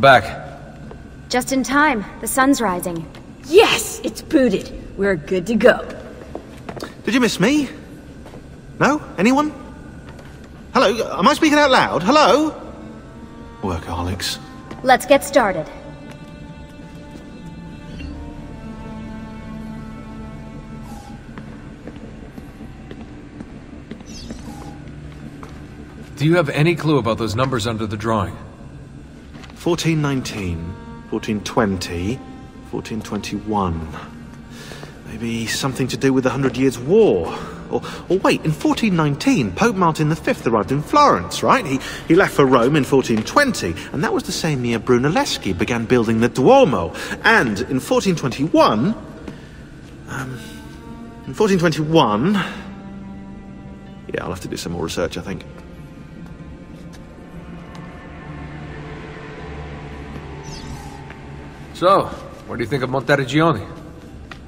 I'm back. Just in time. The sun's rising. Yes, it's booted. We're good to go. Did you miss me? No? Anyone? Hello? Am I speaking out loud? Hello? Workaholics. Let's get started. Do you have any clue about those numbers under the drawing? 1419, 1420, 1421. Maybe something to do with the Hundred Years' War. Or, or wait, in 1419, Pope Martin V arrived in Florence, right? He, he left for Rome in 1420, and that was the same year Brunelleschi began building the Duomo. And in 1421... Um, in 1421... Yeah, I'll have to do some more research, I think. So, what do you think of Monteriggioni?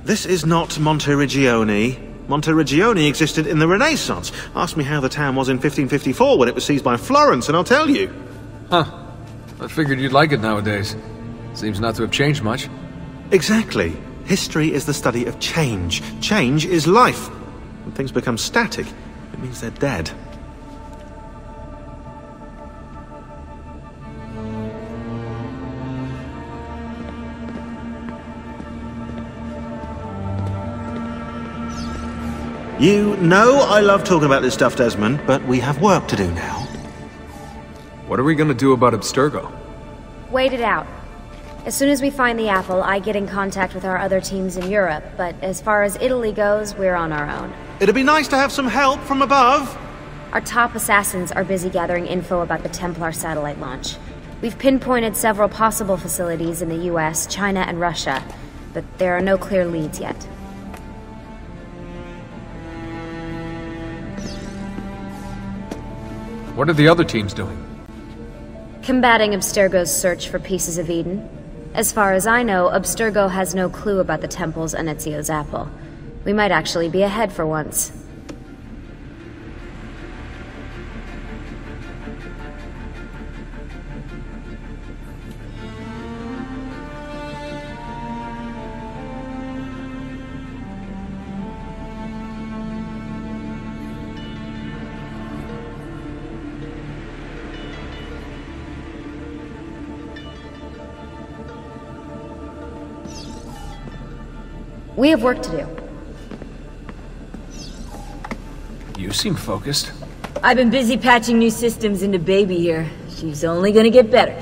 This is not Monteriggioni. Monteriggioni existed in the Renaissance. Ask me how the town was in 1554 when it was seized by Florence, and I'll tell you. Huh. I figured you'd like it nowadays. Seems not to have changed much. Exactly. History is the study of change. Change is life. When things become static, it means they're dead. You know I love talking about this stuff, Desmond, but we have work to do now. What are we gonna do about Abstergo? Wait it out. As soon as we find the apple, I get in contact with our other teams in Europe, but as far as Italy goes, we're on our own. It'd be nice to have some help from above. Our top assassins are busy gathering info about the Templar satellite launch. We've pinpointed several possible facilities in the US, China, and Russia, but there are no clear leads yet. What are the other teams doing? Combating Abstergo's search for pieces of Eden. As far as I know, Abstergo has no clue about the temples and Ezio's apple. We might actually be ahead for once. Have work to do. You seem focused. I've been busy patching new systems into Baby here. She's only gonna get better.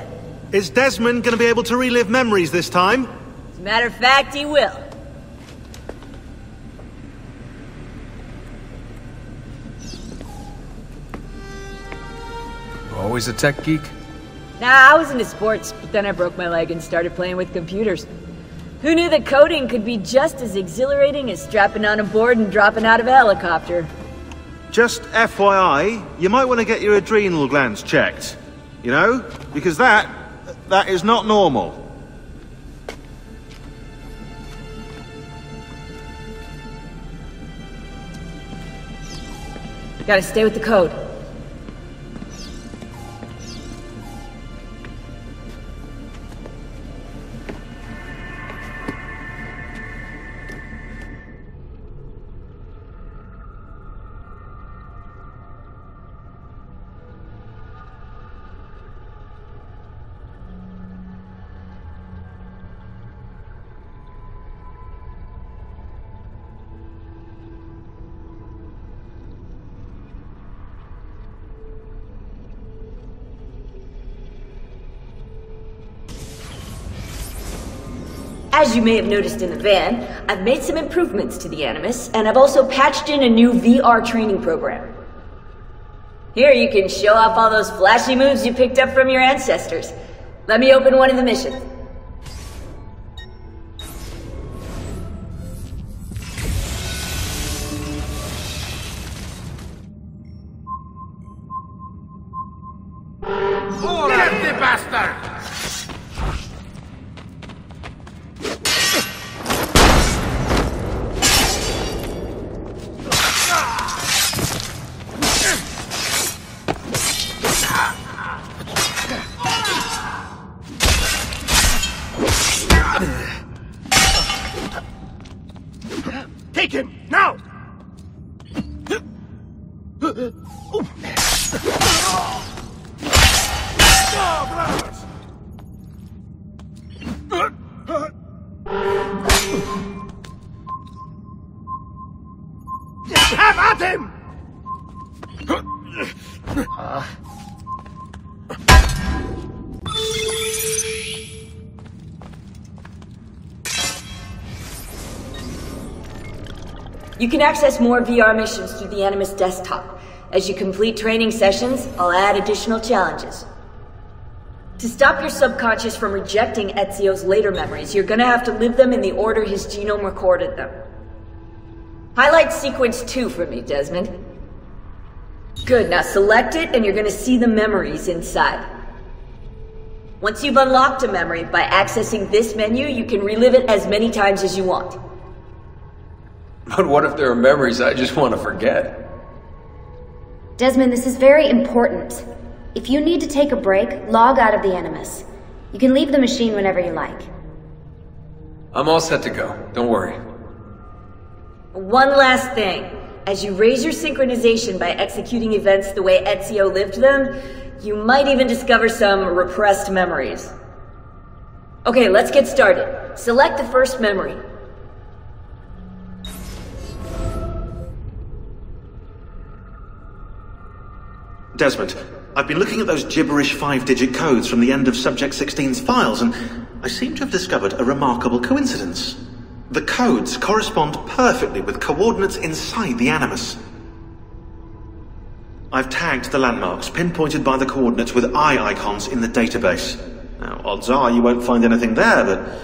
Is Desmond going to be able to relive memories this time? As a matter of fact, he will. Always a tech geek? Nah, I was into sports, but then I broke my leg and started playing with computers. Who knew that coding could be just as exhilarating as strapping on a board and dropping out of a helicopter? Just FYI, you might want to get your adrenal glands checked. You know? Because that, that is not normal. Gotta stay with the code. As you may have noticed in the van, I've made some improvements to the Animus, and I've also patched in a new VR training program. Here you can show off all those flashy moves you picked up from your ancestors. Let me open one of the missions. Take him, now! Can access more VR missions through the Animus desktop. As you complete training sessions, I'll add additional challenges. To stop your subconscious from rejecting Ezio's later memories, you're gonna have to live them in the order his genome recorded them. Highlight sequence 2 for me, Desmond. Good, now select it and you're gonna see the memories inside. Once you've unlocked a memory, by accessing this menu, you can relive it as many times as you want. But what if there are memories I just want to forget? Desmond, this is very important. If you need to take a break, log out of the Animus. You can leave the machine whenever you like. I'm all set to go. Don't worry. One last thing. As you raise your synchronization by executing events the way Ezio lived them, you might even discover some repressed memories. Okay, let's get started. Select the first memory. Desmond, I've been looking at those gibberish five-digit codes from the end of Subject 16's files, and I seem to have discovered a remarkable coincidence. The codes correspond perfectly with coordinates inside the Animus. I've tagged the landmarks pinpointed by the coordinates with eye icons in the database. Now, odds are you won't find anything there, but,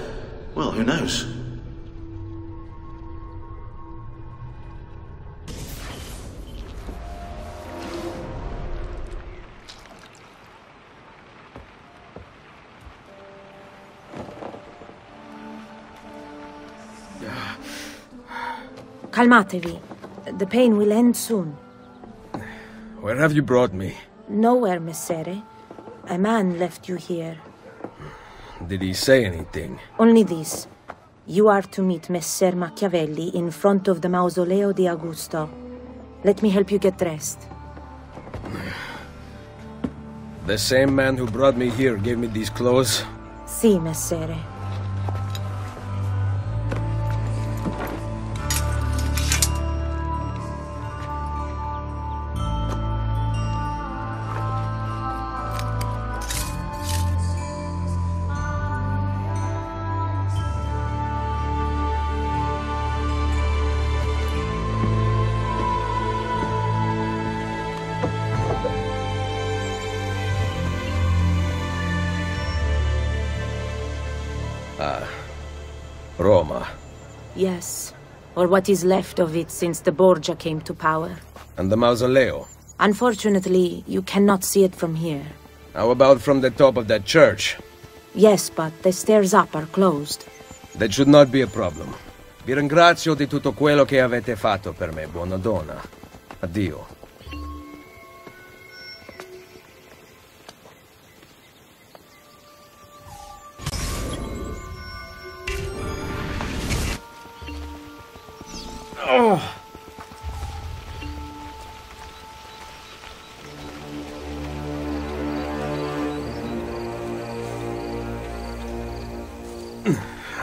well, who knows? Calmatevi. The pain will end soon. Where have you brought me? Nowhere, Messere. A man left you here. Did he say anything? Only this. You are to meet Messer Machiavelli in front of the Mausoleo di Augusto. Let me help you get dressed. The same man who brought me here gave me these clothes? Si, Messere. Yes. Or what is left of it since the Borgia came to power. And the mausoleo. Unfortunately, you cannot see it from here. How about from the top of that church? Yes, but the stairs up are closed. That should not be a problem. Vi ringrazio di tutto quello che avete fatto per me, buona donna. Addio.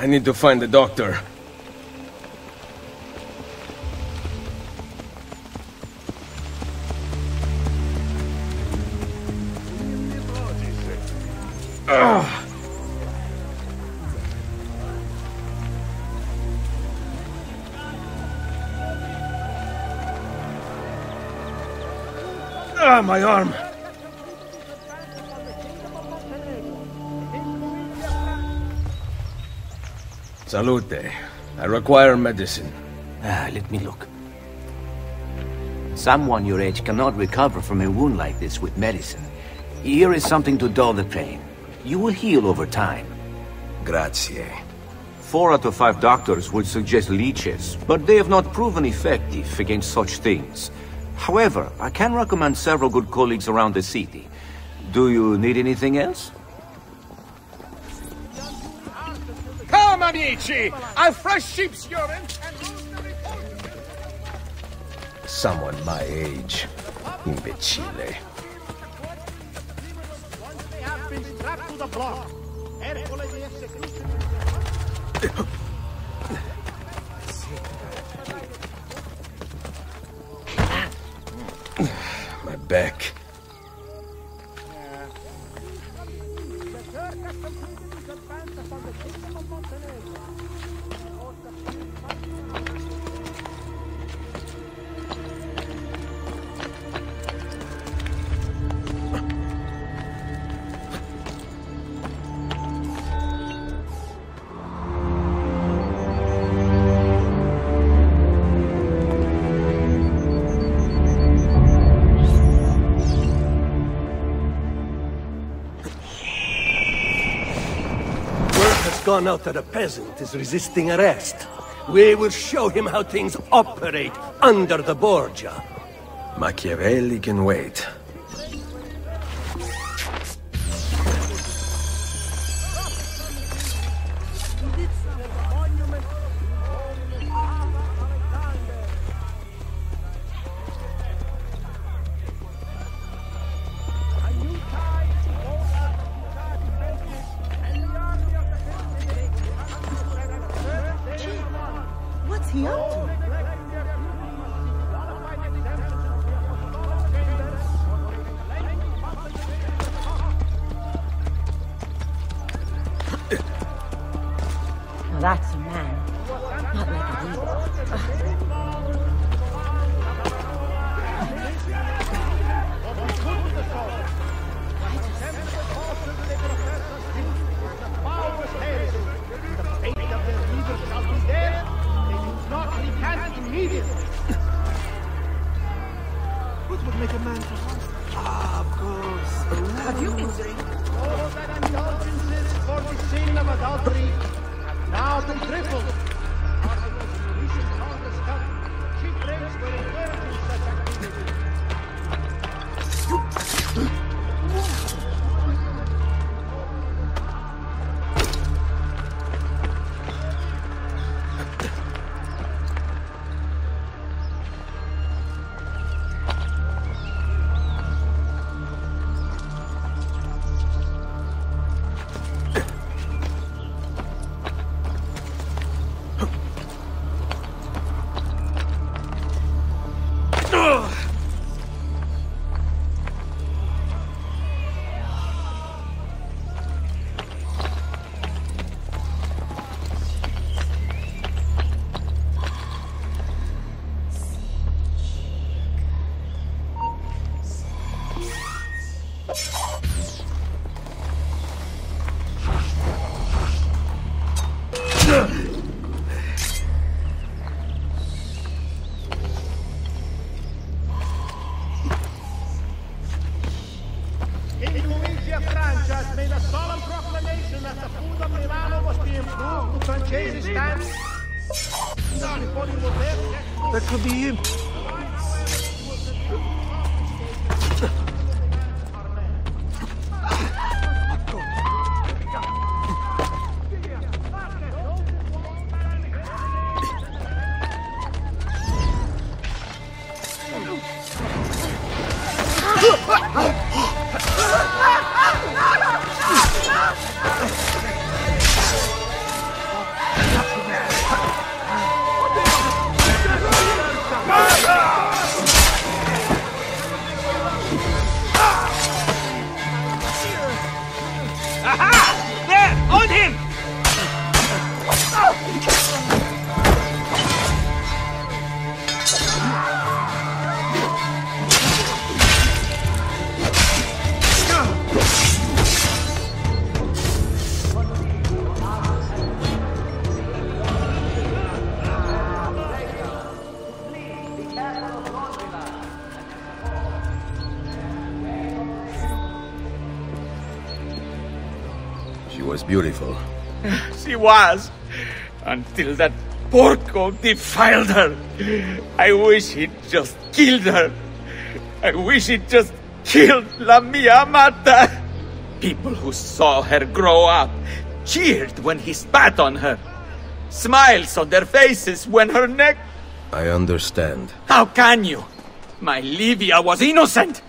I need to find the doctor. My arm. Salute. I require medicine. Ah, let me look. Someone your age cannot recover from a wound like this with medicine. Here is something to dull the pain. You will heal over time. Grazie. Four out of five doctors would suggest leeches, but they have not proven effective against such things. However, I can recommend several good colleagues around the city. Do you need anything else? Come, amici! A fresh sheep's urine and rosemary Someone my age. Imbecille. Back. Gone out that a peasant is resisting arrest. We will show him how things operate under the Borgia. Machiavelli can wait. Was. Until that porco defiled her. I wish he'd just killed her. I wish he'd just killed La Mia Amata. People who saw her grow up cheered when he spat on her. Smiles on their faces when her neck. I understand. How can you? My Livia was innocent!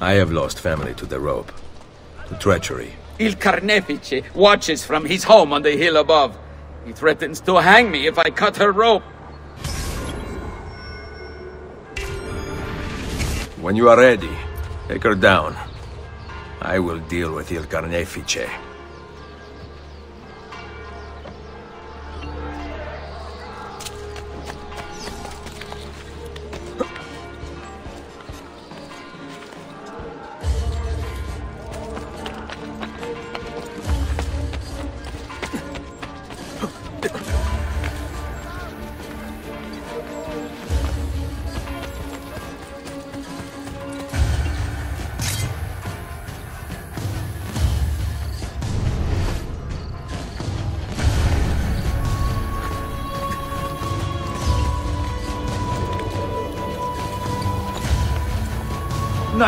I have lost family to the rope. To treachery. Il Carnefice watches from his home on the hill above. He threatens to hang me if I cut her rope. When you are ready, take her down. I will deal with Il Carnefice.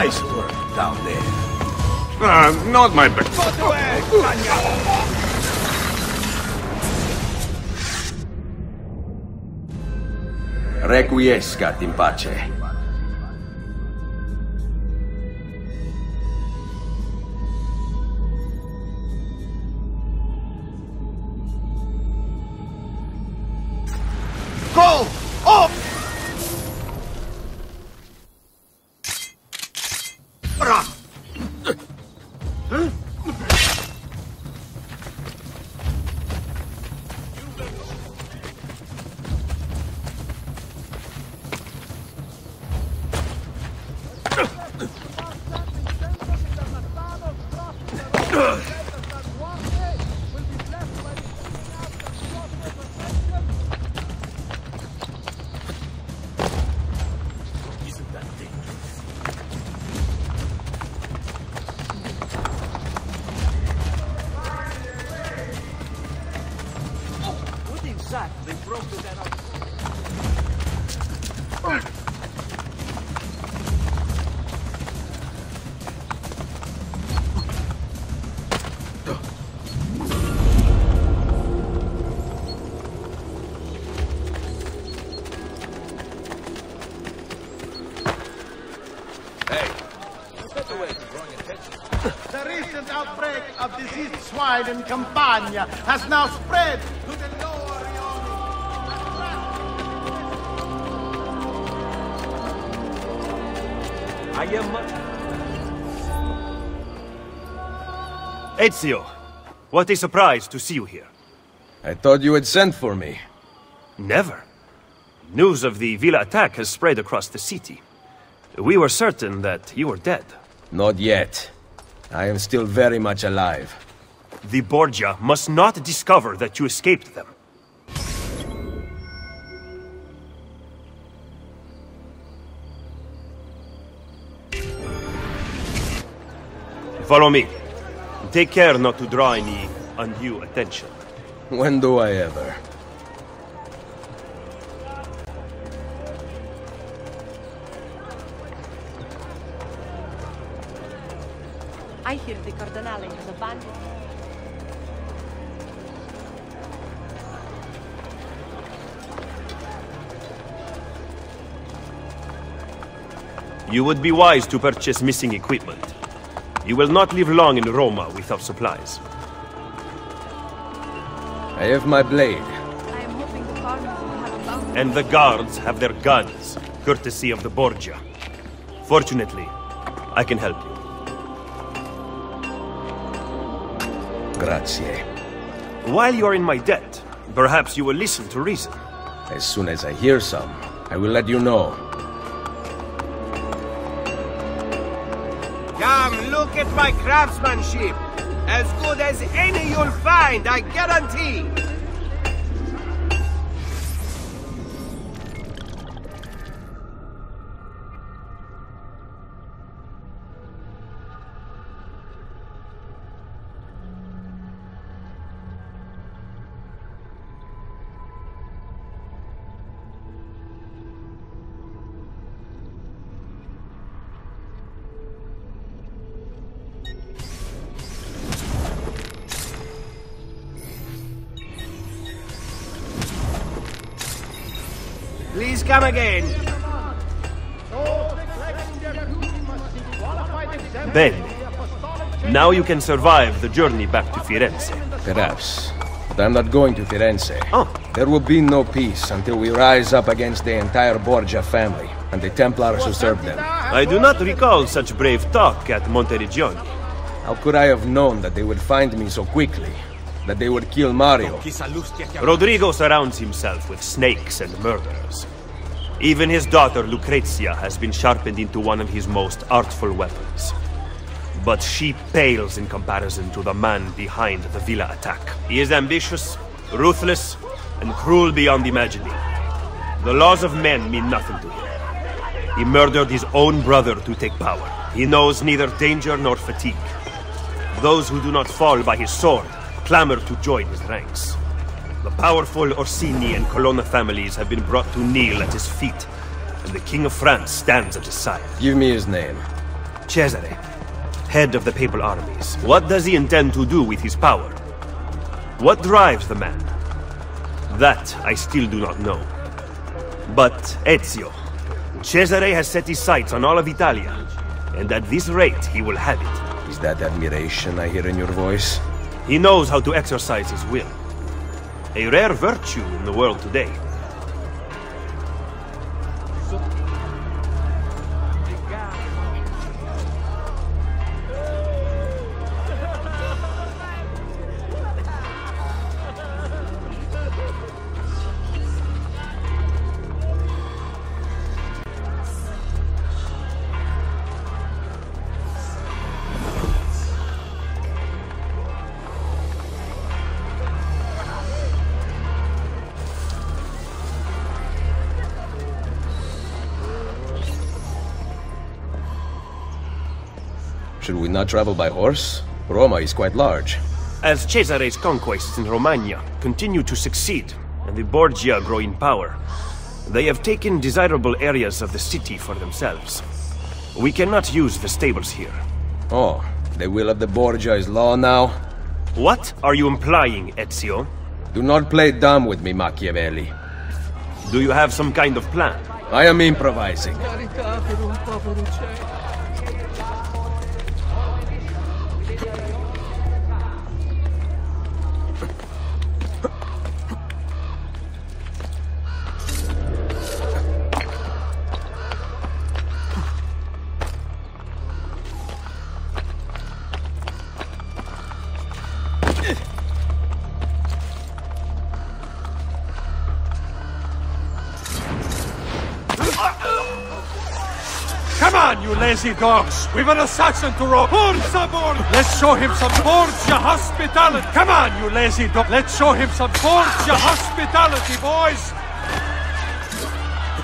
Nice work down there. Uh, not my best. Requiescat in pace. Of diseased swine in Campania has now spread to the lower Rioni. I am... Ezio, what a surprise to see you here. I thought you had sent for me. Never. News of the Villa attack has spread across the city. We were certain that you were dead. Not yet. I am still very much alive. The Borgia must not discover that you escaped them. Follow me. Take care not to draw any undue attention. When do I ever? I hear the Cardinale has abandoned. You would be wise to purchase missing equipment. You will not live long in Roma without supplies. I have my blade. I am hoping the will have found And the guards have their guns, courtesy of the Borgia. Fortunately, I can help you. Grazie. While you are in my debt, perhaps you will listen to reason. As soon as I hear some, I will let you know. Look at my craftsmanship. As good as any you'll find, I guarantee. Come again. So Bene. Now you can survive the journey back to Firenze. Perhaps. But I'm not going to Firenze. Oh. There will be no peace until we rise up against the entire Borgia family and the Templars who serve them. I do not recall such brave talk at Monteriggioni. How could I have known that they would find me so quickly? That they would kill Mario? Rodrigo surrounds himself with snakes and murderers. Even his daughter Lucrezia has been sharpened into one of his most artful weapons. But she pales in comparison to the man behind the villa attack. He is ambitious, ruthless, and cruel beyond imagining. The laws of men mean nothing to him. He murdered his own brother to take power. He knows neither danger nor fatigue. Those who do not fall by his sword clamor to join his ranks. The powerful Orsini and Colonna families have been brought to kneel at his feet, and the King of France stands at his side. Give me his name. Cesare, head of the papal armies. What does he intend to do with his power? What drives the man? That I still do not know. But Ezio, Cesare has set his sights on all of Italia, and at this rate he will have it. Is that admiration I hear in your voice? He knows how to exercise his will. A rare virtue in the world today. Should we not travel by horse? Roma is quite large. As Cesare's conquests in Romagna continue to succeed, and the Borgia grow in power, they have taken desirable areas of the city for themselves. We cannot use the stables here. Oh, the will of the Borgia is law now? What are you implying, Ezio? Do not play dumb with me, Machiavelli. Do you have some kind of plan? I am improvising. Come lazy dogs! We've an assassin to rope! Forza Borgia! Let's show him some Borgia hospitality! Come on, you lazy dog! Let's show him some Borgia hospitality, boys!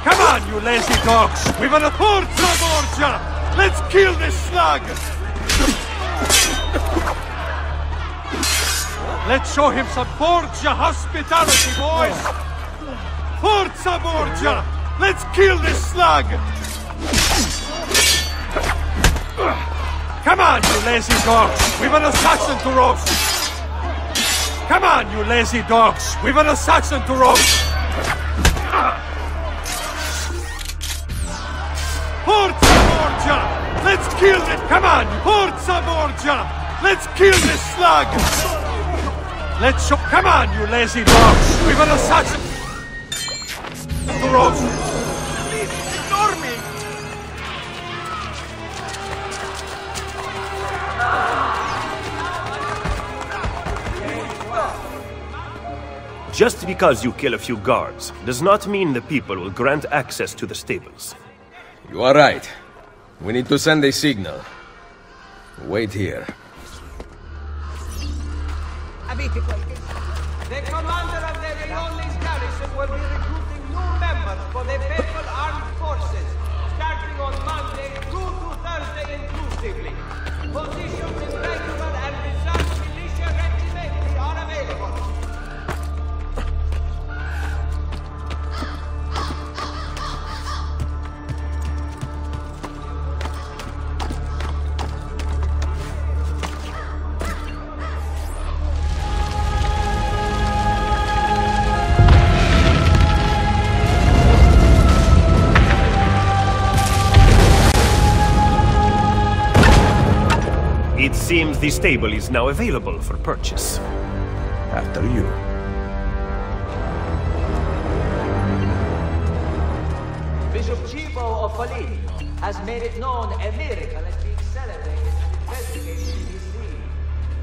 Come on, you lazy dogs! We've an Forza Borgia! Let's kill this slug! Let's show him some Borgia hospitality, boys! Forza Borgia! Let's kill this slug! Come on, you lazy dogs! We've an assassin to roast! Come on, you lazy dogs! We've an assassin to roast! Forza Borgia! Let's kill it! Come on! Forza Borgia! Let's kill this slug! Let's show... Come on, you lazy dogs! We've an assassin to roast! Just because you kill a few guards does not mean the people will grant access to the stables. You are right. We need to send a signal. Wait here. The commander of the Riolis garrison will be recruiting new members for the stable is now available for purchase. After you. Bishop Chibo of Falini has made it known a miracle is being celebrated and investigated in his city.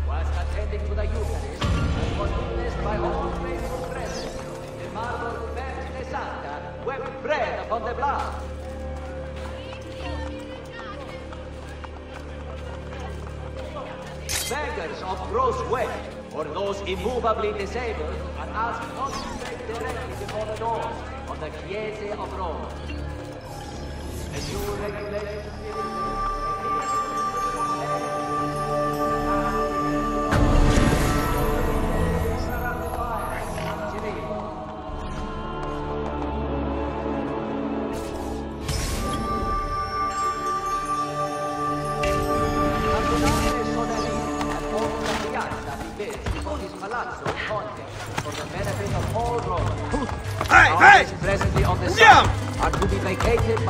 Whilst attending to the Eucharist, as was witnessed by all faithful present, the marble Vergine Santa wept bread upon the blood. Of gross weight or those immovably disabled are asked not to break directly before the doors of the Chiese of Rome. A new regulation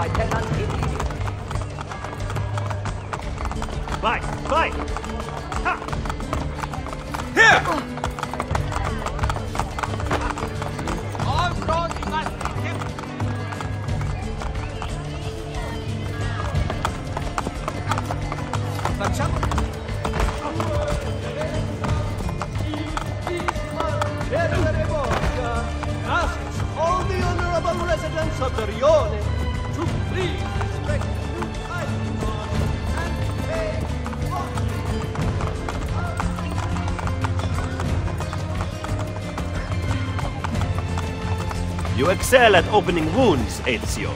I can. Excel at opening wounds, Ezio.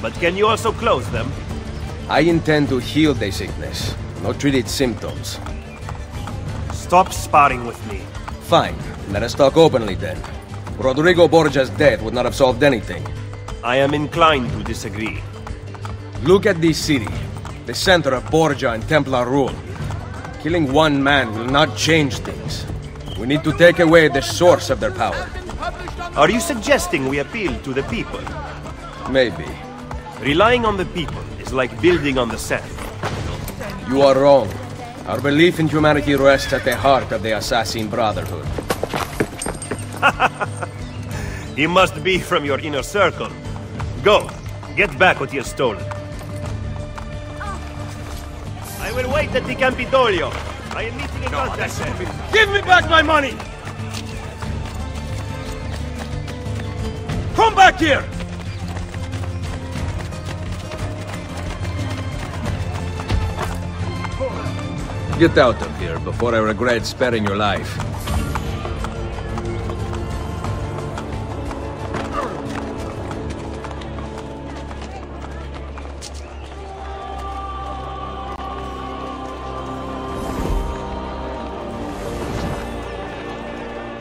But can you also close them? I intend to heal the sickness, not treat its symptoms. Stop sparring with me. Fine, let us talk openly then. Rodrigo Borgia's death would not have solved anything. I am inclined to disagree. Look at this city, the center of Borgia and Templar rule. Killing one man will not change things. We need to take away the source of their power. Are you suggesting we appeal to the people? Maybe. Relying on the people is like building on the sand. You are wrong. Our belief in humanity rests at the heart of the Assassin Brotherhood. He must be from your inner circle. Go, get back what he has stolen. I will wait at the Campidoglio. I am meeting a contact there. Give me back my money! Come back here! Get out of here before I regret sparing your life.